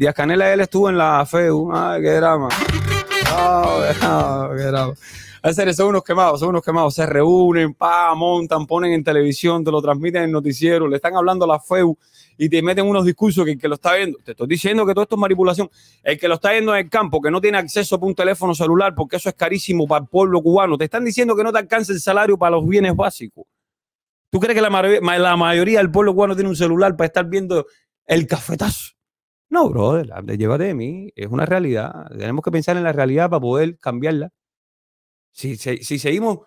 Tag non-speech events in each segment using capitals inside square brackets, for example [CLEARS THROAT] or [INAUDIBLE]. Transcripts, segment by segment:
Díaz Canela él estuvo en la FEU. Ay, qué drama. Ay, qué drama. Hacer son unos quemados, son unos quemados. Se reúnen, pa, montan, ponen en televisión, te lo transmiten en noticiero, le están hablando a la FEU y te meten unos discursos que el que lo está viendo, te estoy diciendo que todo esto es manipulación, el que lo está viendo en el campo, que no tiene acceso a un teléfono celular porque eso es carísimo para el pueblo cubano, te están diciendo que no te alcanza el salario para los bienes básicos. ¿Tú crees que la mayoría del pueblo cubano tiene un celular para estar viendo el cafetazo? No, brother, llévate de mí, es una realidad. Tenemos que pensar en la realidad para poder cambiarla. Si, seguimos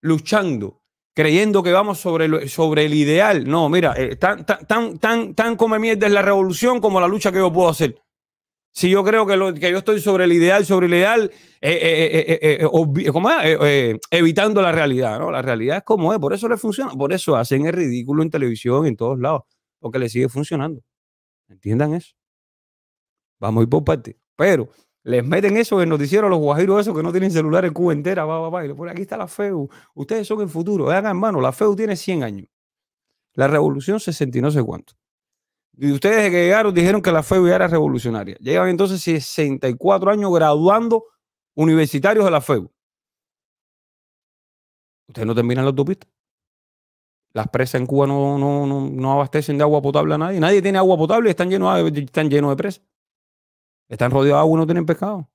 luchando creyendo que vamos sobre, el ideal. No, mira, eh, tan, tan, come mierda es la revolución como la lucha que yo puedo hacer. Si yo creo que, lo, que yo estoy sobre el ideal, sobre el ideal, eh, eh, evitando la realidad, ¿no? La realidad es como es, por eso le funciona, por eso hacen el ridículo en televisión, en todos lados, porque le sigue funcionando. ¿Entiendan eso? Vamos a ir por parte. Pero les meten eso en noticiero los guajiros esos que no tienen celular en Cuba entera, va, va, va, y ponen, aquí está la FEU, ustedes son el futuro, vean hermano, la FEU tiene 100 años, la revolución 60 y no sé cuánto. Y ustedes que llegaron dijeron que la FEU ya era revolucionaria. Llevan entonces 64 años graduando universitarios de la FEU. Ustedes no terminan la autopista. Las presas en Cuba no, no, no, abastecen de agua potable a nadie. Nadie tiene agua potable y están llenos, están llenos de presas. Están rodeados de agua y no tienen pescado.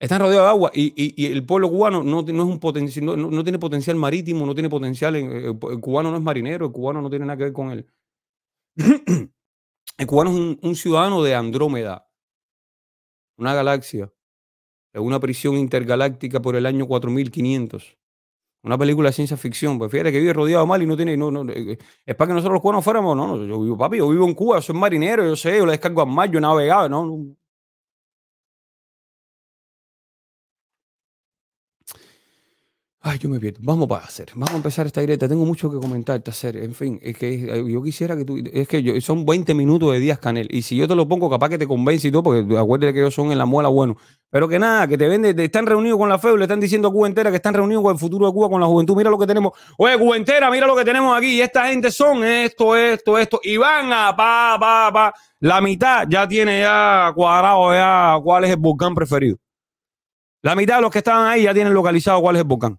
Están rodeados de agua y, el pueblo cubano no, no es un potencial, no, tiene potencial marítimo, no tiene potencial. En, eh, el, cubano no es marinero, el cubano no tiene nada que ver con él. [CLEARS THROAT] el cubano es un, ciudadano de Andrómeda, una galaxia, en una prisión intergaláctica por el año 4500. Una película de ciencia ficción. Pues fíjate que vive rodeado de mal y no tiene. No, no, eh, es para que nosotros los cubanos fuéramos. No, no, yo vivo, papi, yo vivo en Cuba, soy marinero, yo sé, yo le descargo a mar, yo he navegado, no, Ay, yo me pierdo. Vamos para hacer. Vamos a empezar esta directa. Tengo mucho que comentarte, hacer. En fin, es que eh, yo quisiera que tú. Es que yo, son 20 minutos de Díaz Canel. Y si yo te lo pongo, capaz que te convence y todo, porque acuérdate que ellos son en la muela bueno. Pero que nada, que te venden, están reunidos con la FEU, le están diciendo a Cuba entera que están reunidos con el futuro de Cuba, con la juventud. Mira lo que tenemos. Oye, Cuba entera, mira lo que tenemos aquí. Y esta gente son esto, esto, esto. Y van a pa, pa, pa. La mitad ya tiene ya cuadrado ya cuál es el volcán preferido. La mitad de los que estaban ahí ya tienen localizado cuál es el volcán.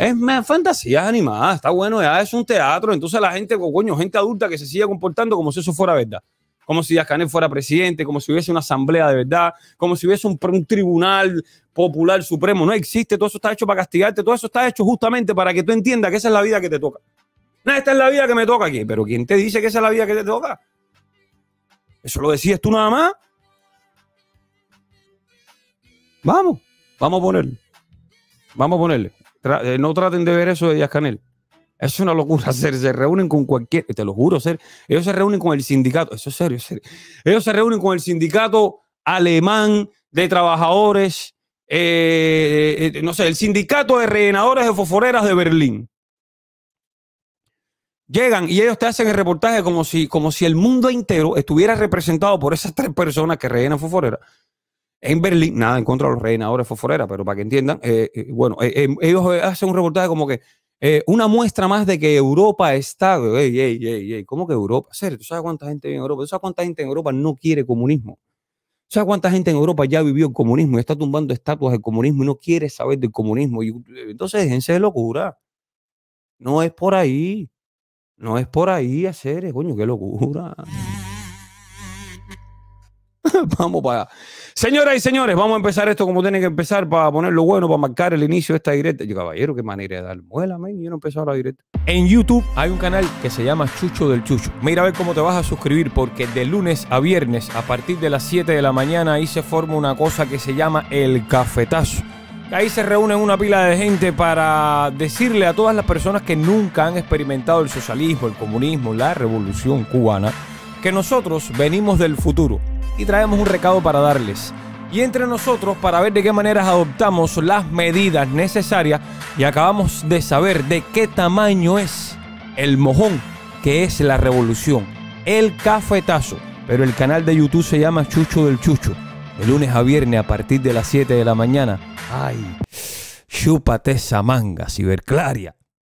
Es fantasía animada, está bueno, ya es un teatro. Entonces la gente, coño, gente adulta que se sigue comportando como si eso fuera verdad. Como si Díaz-Canel fuera presidente, como si hubiese una asamblea de verdad, como si hubiese un, tribunal popular supremo. No existe, todo eso está hecho para castigarte, todo eso está hecho justamente para que tú entiendas que esa es la vida que te toca. No, esta es la vida que me toca aquí, pero ¿quién te dice que esa es la vida que te toca? ¿Eso lo decías tú nada más? Vamos, vamos a ponerle. Vamos a ponerle. Eh, no traten de ver eso de Díaz Canel. Es una locura. [LAUGHS] Se, se reúnen con cualquier, te lo juro, ser, ellos se reúnen con el sindicato, eso es serio, serio. Ellos se reúnen con el sindicato alemán de trabajadores, eh, eh, no sé, el sindicato de rellenadores de fosforeras de Berlín. Llegan y ellos te hacen el reportaje como si, como si el mundo entero estuviera representado por esas tres personas que rellenan fosforeras en Berlín, nada en contra de los rellenadores fosforeras, pero para que entiendan, eh, eh, bueno, eh, ellos hacen un reportaje como que una muestra más de que Europa está, ey, ey, ey, ey, ¿cómo que Europa? Serio, ¿tú sabes cuánta gente en Europa? ¿Tú sabes cuánta gente en Europa no quiere comunismo? ¿Tú sabes cuánta gente en Europa ya vivió el comunismo y está tumbando estatuas del comunismo y no quiere saber del comunismo? Y, entonces, déjense de locura. No es por ahí. No es por ahí hacer, coño, qué locura. [LAUGHS] vamos para. Señoras y señores, vamos a empezar esto como tiene que empezar para ponerlo bueno, para marcar el inicio de esta directa. Yo, caballero, qué manera de dar muela, man. Yo no empezado la directa. En YouTube hay un canal que se llama Chucho del Chucho. Mira a ver cómo te vas a suscribir, porque de lunes a viernes, a partir de las 7 de la mañana, ahí se forma una cosa que se llama el cafetazo. Ahí se reúnen una pila de gente para decirle a todas las personas que nunca han experimentado el socialismo, el comunismo, la revolución cubana, que nosotros venimos del futuro y traemos un recado para darles. Y entre nosotros para ver de qué maneras adoptamos las medidas necesarias y acabamos de saber de qué tamaño es el mojón que es la revolución, el cafetazo. Pero el canal de YouTube se llama Chucho del Chucho. De lunes a viernes a partir de las 7 de la mañana. ¡Ay! Chúpate esa manga, ciberclaria.